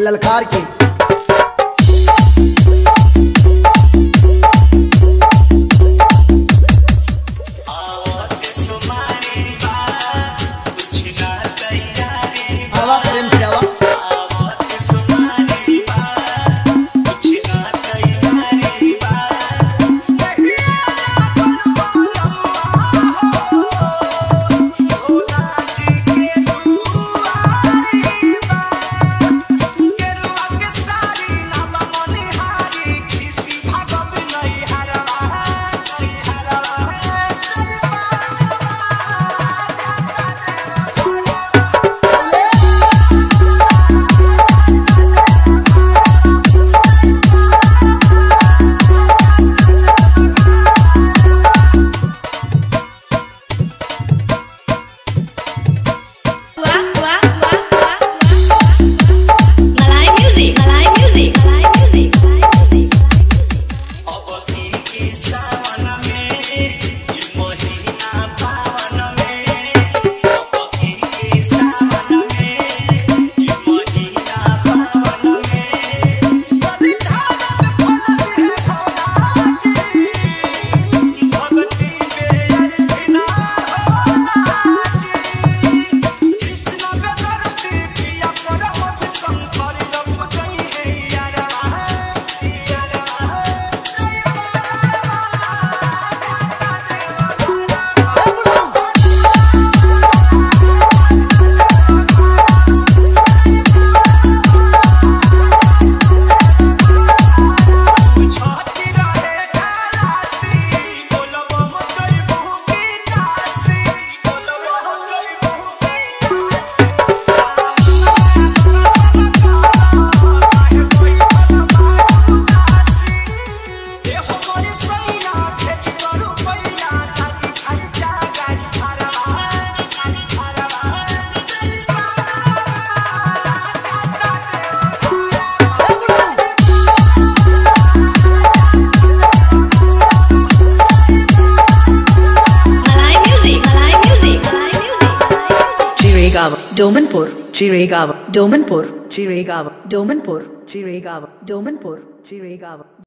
ललकार के। lá. Jiregawa, Domanpur, Jiregawa, Domanpur, Jiregawa, Domanpur, Jiregawa, Domanpur, Jiregawa.